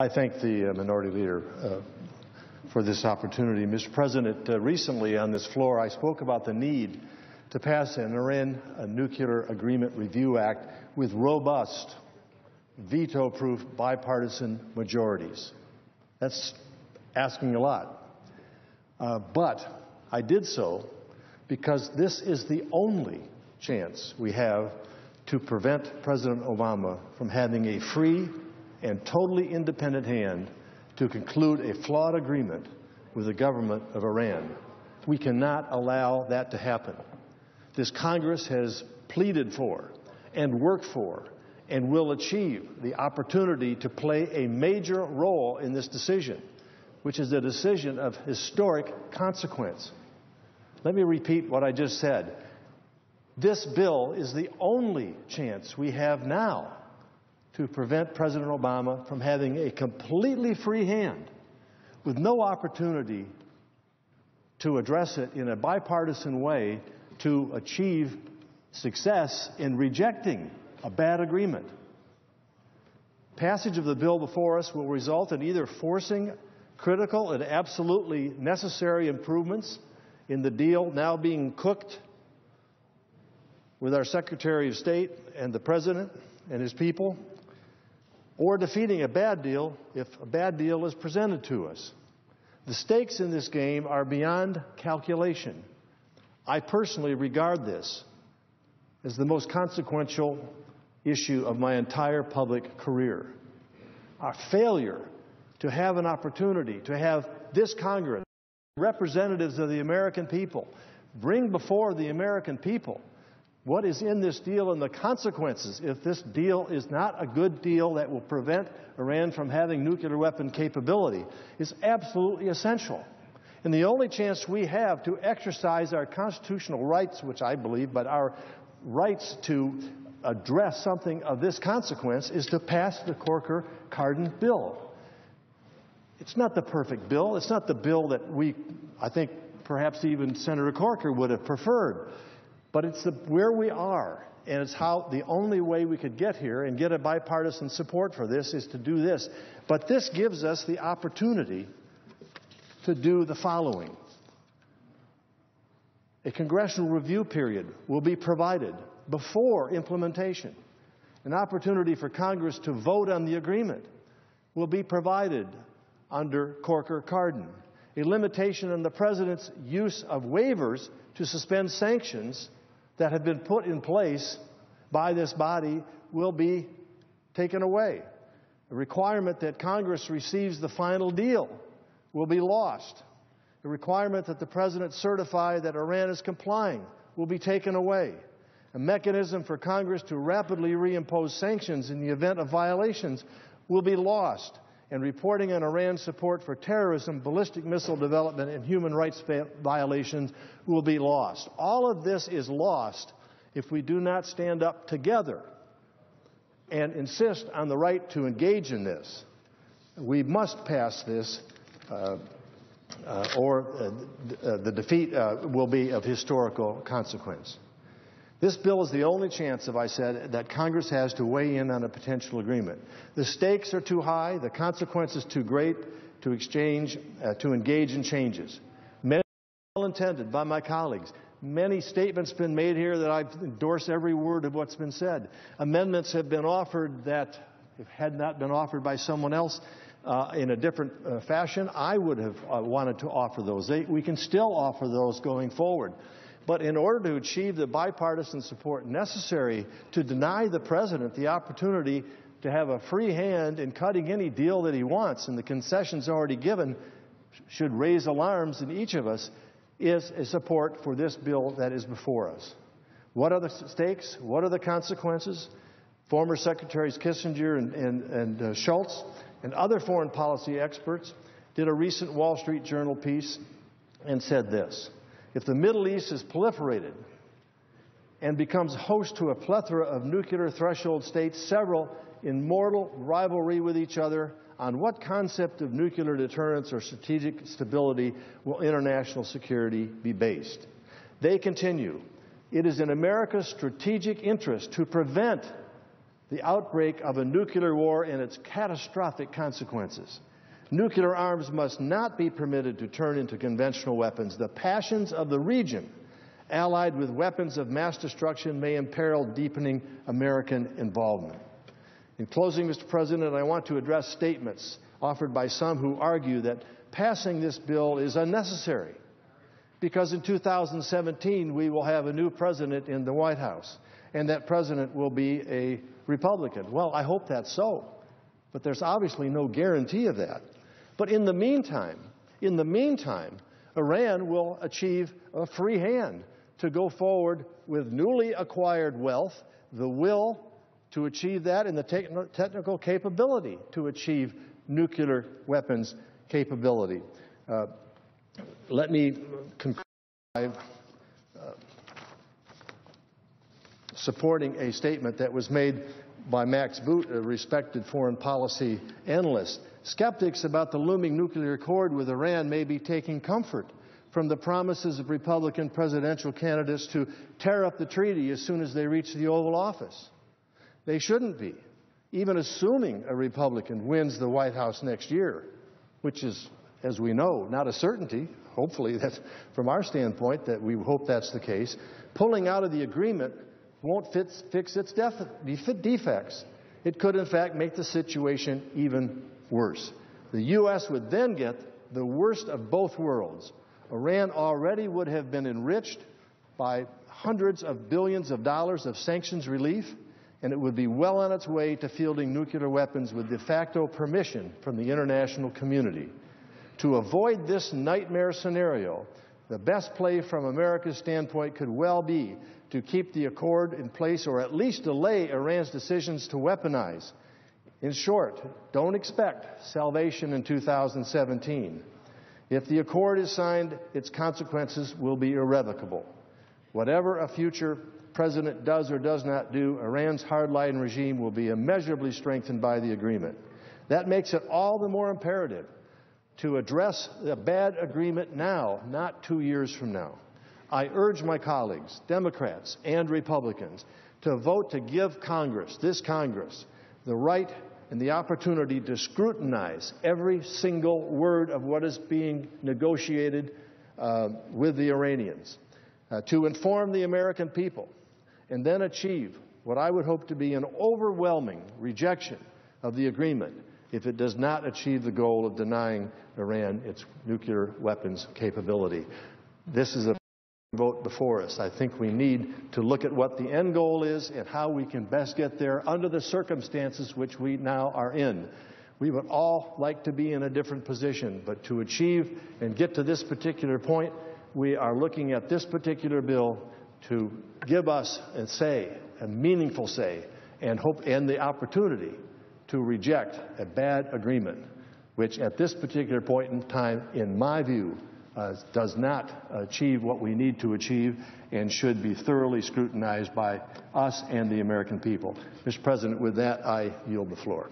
I thank the uh, Minority Leader uh, for this opportunity. Mr. President, uh, recently on this floor I spoke about the need to pass an Iran Nuclear Agreement Review Act with robust, veto-proof bipartisan majorities. That's asking a lot. Uh, but I did so because this is the only chance we have to prevent President Obama from having a free and totally independent hand to conclude a flawed agreement with the government of Iran. We cannot allow that to happen. This Congress has pleaded for and worked for and will achieve the opportunity to play a major role in this decision, which is a decision of historic consequence. Let me repeat what I just said. This bill is the only chance we have now to prevent President Obama from having a completely free hand with no opportunity to address it in a bipartisan way to achieve success in rejecting a bad agreement. Passage of the bill before us will result in either forcing critical and absolutely necessary improvements in the deal now being cooked with our Secretary of State and the President and his people, or defeating a bad deal if a bad deal is presented to us. The stakes in this game are beyond calculation. I personally regard this as the most consequential issue of my entire public career. Our failure to have an opportunity to have this Congress, representatives of the American people, bring before the American people what is in this deal and the consequences if this deal is not a good deal that will prevent Iran from having nuclear weapon capability is absolutely essential. And the only chance we have to exercise our constitutional rights, which I believe, but our rights to address something of this consequence is to pass the Corker Cardin bill. It's not the perfect bill. It's not the bill that we, I think, perhaps even Senator Corker would have preferred. But it's the, where we are, and it's how the only way we could get here and get a bipartisan support for this is to do this. But this gives us the opportunity to do the following. A congressional review period will be provided before implementation. An opportunity for Congress to vote on the agreement will be provided under Corker Cardin. A limitation on the President's use of waivers to suspend sanctions that have been put in place by this body will be taken away. The requirement that Congress receives the final deal will be lost. The requirement that the President certify that Iran is complying will be taken away. A mechanism for Congress to rapidly reimpose sanctions in the event of violations will be lost. And reporting on Iran's support for terrorism, ballistic missile development, and human rights violations will be lost. All of this is lost if we do not stand up together and insist on the right to engage in this. We must pass this, uh, uh, or uh, the defeat uh, will be of historical consequence. This bill is the only chance, as I said, that Congress has to weigh in on a potential agreement. The stakes are too high, the consequences too great to exchange, uh, to engage in changes well intended by my colleagues. Many statements have been made here that I endorse every word of what's been said. Amendments have been offered that, if had not been offered by someone else uh, in a different uh, fashion, I would have uh, wanted to offer those. They, we can still offer those going forward. But in order to achieve the bipartisan support necessary to deny the president the opportunity to have a free hand in cutting any deal that he wants, and the concessions already given should raise alarms in each of us, is a support for this bill that is before us. What are the stakes? What are the consequences? Former Secretaries Kissinger and, and, and uh, Shultz and other foreign policy experts did a recent Wall Street Journal piece and said this If the Middle East is proliferated and becomes host to a plethora of nuclear threshold states, several in mortal rivalry with each other, on what concept of nuclear deterrence or strategic stability will international security be based? They continue, it is in America's strategic interest to prevent the outbreak of a nuclear war and its catastrophic consequences. Nuclear arms must not be permitted to turn into conventional weapons. The passions of the region, allied with weapons of mass destruction, may imperil deepening American involvement. In closing, Mr. President, I want to address statements offered by some who argue that passing this bill is unnecessary because in 2017 we will have a new president in the White House and that president will be a Republican. Well, I hope that's so, but there's obviously no guarantee of that. But in the meantime, in the meantime, Iran will achieve a free hand to go forward with newly acquired wealth, the will to achieve that, and the te technical capability to achieve nuclear weapons capability. Uh, let me conclude by uh, supporting a statement that was made by Max Boot, a respected foreign policy analyst. Skeptics about the looming nuclear accord with Iran may be taking comfort from the promises of Republican presidential candidates to tear up the treaty as soon as they reach the Oval Office. They shouldn't be, even assuming a Republican wins the White House next year, which is, as we know, not a certainty. Hopefully, that's from our standpoint that we hope that's the case. Pulling out of the agreement won't fix, fix its defects. It could, in fact, make the situation even worse. The U.S. would then get the worst of both worlds. Iran already would have been enriched by hundreds of billions of dollars of sanctions relief, and it would be well on its way to fielding nuclear weapons with de facto permission from the international community. To avoid this nightmare scenario, the best play from America's standpoint could well be to keep the accord in place or at least delay Iran's decisions to weaponize. In short, don't expect salvation in 2017. If the accord is signed, its consequences will be irrevocable. Whatever a future president does or does not do, Iran's hardline regime will be immeasurably strengthened by the agreement. That makes it all the more imperative to address the bad agreement now, not two years from now. I urge my colleagues, Democrats and Republicans, to vote to give Congress, this Congress, the right and the opportunity to scrutinize every single word of what is being negotiated uh, with the Iranians, uh, to inform the American people, and then achieve what I would hope to be an overwhelming rejection of the agreement if it does not achieve the goal of denying Iran its nuclear weapons capability. This is a vote before us. I think we need to look at what the end goal is and how we can best get there under the circumstances which we now are in. We would all like to be in a different position, but to achieve and get to this particular point, we are looking at this particular bill to give us a say, a meaningful say, and hope and the opportunity to reject a bad agreement, which at this particular point in time, in my view, uh, does not achieve what we need to achieve and should be thoroughly scrutinized by us and the American people. Mr. President, with that, I yield the floor.